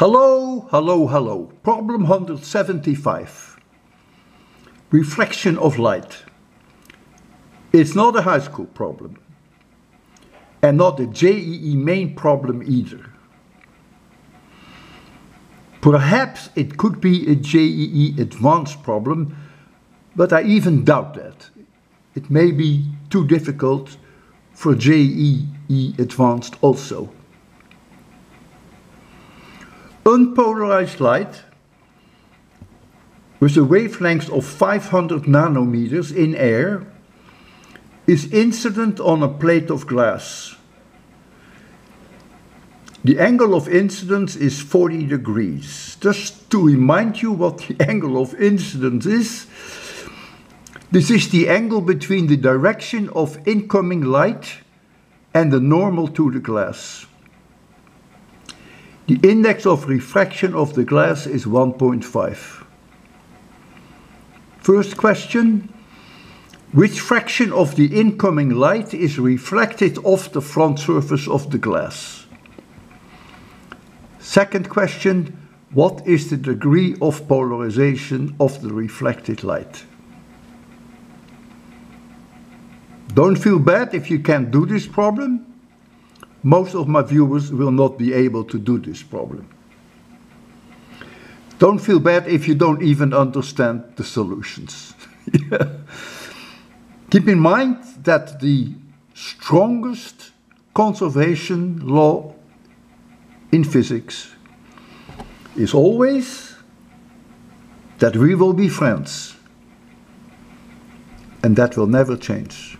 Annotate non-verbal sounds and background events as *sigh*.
Hello, hello, hello. Problem 175. Reflection of light. It's not a high school problem. And not a JEE main problem either. Perhaps it could be a JEE advanced problem, but I even doubt that. It may be too difficult for JEE advanced also. Unpolarized light with a wavelength of 500 nanometers in air is incident on a plate of glass. The angle of incidence is 40 degrees. Just to remind you what the *laughs* angle of incidence is, this is the angle between the direction of incoming light and the normal to the glass. The index of refraction of the glass is 1.5. First question, which fraction of the incoming light is reflected off the front surface of the glass? Second question, what is the degree of polarization of the reflected light? Don't feel bad if you can't do this problem most of my viewers will not be able to do this problem. Don't feel bad if you don't even understand the solutions. *laughs* Keep in mind that the strongest conservation law in physics is always that we will be friends. And that will never change.